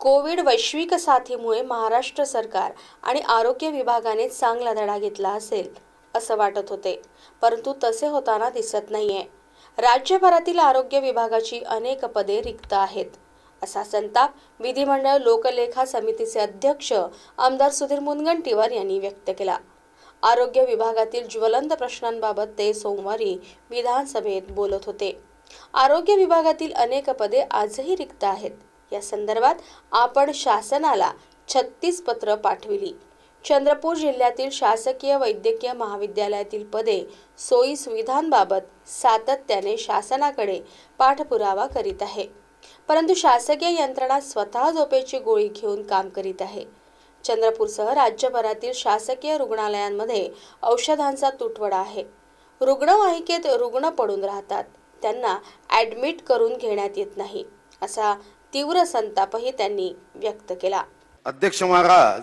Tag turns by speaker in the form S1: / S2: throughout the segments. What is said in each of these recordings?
S1: Covid वैश्विक साथीमुळे महाराष्ट्र सरकार आणि आरोग्य विभागाने चांगला धडा घेतला असेल असं वाटत होते. परंतु तसे होताना दिसत नाहीये. राज्यभरातील आरोग्य विभागाची अनेक पदे रिक्त आहेत असा संताप विधिमंडळ लोकलेखा समितीचे अध्यक्ष आमदार सुधीर मुनगंटीवार यांनी व्यक्त केला. आरोग्य विभागातील ज्वलंत प्रश्नांबाबत ते सोमवारी विधानसभेत बोलत होते. आरोग्य विभागातील अनेक पदे आजही रिक्त आहेत. या संदर्भात आपण शासनाला छत्तीस पत्र पाठविली. चंद्रपूर जिल्ह्यातील शासकीय वैद्यकीय महाविद्यालयातील पदे सोयी सुविधांबाबत सातत्याने शासनाकडे पाठपुरावा करीत आहे. परंतु शासकीय यंत्रणा स्वतः झोपेची गोळी घेऊन काम करीत आहे. चंद्रपूरसह राज्यभरातील शासकीय रुग्णालयांमध्ये औषधांचा तुटवडा आहे. रुग्णवाहिकेत रुग्ण पडून राहतात. त्यांना ॲडमिट करून घेण्यात येत नाही असा तीव्र संतापही त्यांनी व्यक्त केला.
S2: अध्यक्ष महाराज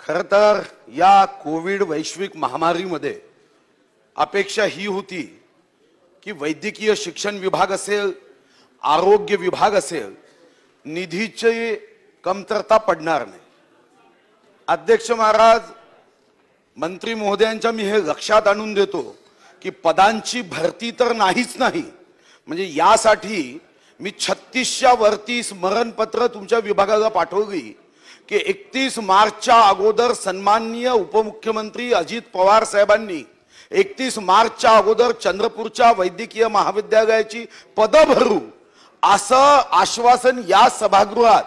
S2: खर तर या कोविड वैश्विक महामारीमध्ये अपेक्षा ही होती की वैद्यकीय शिक्षण विभाग असेल आरोग्य विभाग असेल निधीची कमतरता पडणार नाही. अध्यक्ष महाराज मंत्री महोदयांच्या मी हे लक्षात आणून देतो की पदांची भरती तर नाहीच नाही. म्हणजे यासाठी मी छत्तीसच्या वरती स्मरणपत्र तुमच्या विभागाला पाठवली की एकतीस मार्चच्या अगोदर सन्माननीय उपमुख्यमंत्री अजित पवार साहेबांनी एकतीस मार्चच्या अगोदर चंद्रपूरच्या वैद्यकीय महाविद्यालयाची पदं भरू असं आश्वासन या सभागृहात.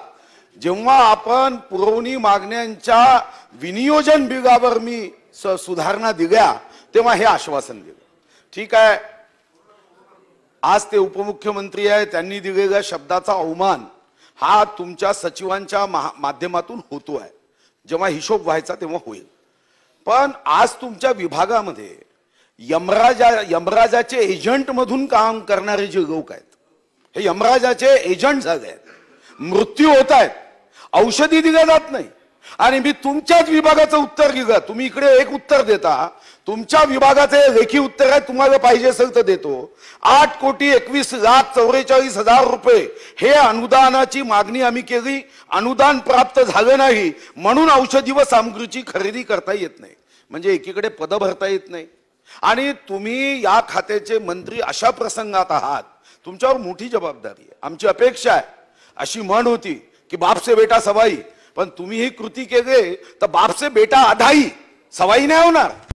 S2: जेव्हा आपण पुरवणी मागण्यांच्या विनियोजन बिगावर मी स- सुधारणा दिल्या तेव्हा हे आश्वासन दिलं. ठीक आहे? आज ते उपमुख्यमंत्री आहे त्यांनी दिलेल्या शब्दाचा अवमान हा तुमच्या सचिवांच्या माध्यमातून होतो आहे. जेव्हा हिशोब व्हायचा तेव्हा होईल. पण आज तुमच्या विभागामध्ये यमराजा यमराजाचे एजंट मधून काम करणारे जे लोक आहेत हे यमराजाचे एजंट झाले आहेत. मृत्यू होत आहेत. औषधी दिल्या जात नाही. आणि मी तुमच्याच विभागाचं उत्तर दिलं. तुम्ही इकडे एक उत्तर देता. तुमच्या विभागाचे लेखी उत्तर आहे तुम्हाला पाहिजे असेल तर देतो. आठ कोटी एकवीस लाख चौवेचाळीस हजार रुपये हे अनुदानाची मागणी आम्ही केली. अनुदान प्राप्त झालं नाही. म्हणून औषधी व सामग्रीची खरेदी करता येत नाही. म्हणजे एकीकडे पद भरता येत नाही. आणि तुम्ही या खात्याचे मंत्री अशा प्रसंगात आहात. तुमच्यावर मोठी जबाबदारी आहे. आमची अपेक्षा आहे. अशी म्हण होती की बापसे बेटा सवाई पण तुम्ही ही कृती केले तर बापसे बेटा आधाई सवाई नाही होणार.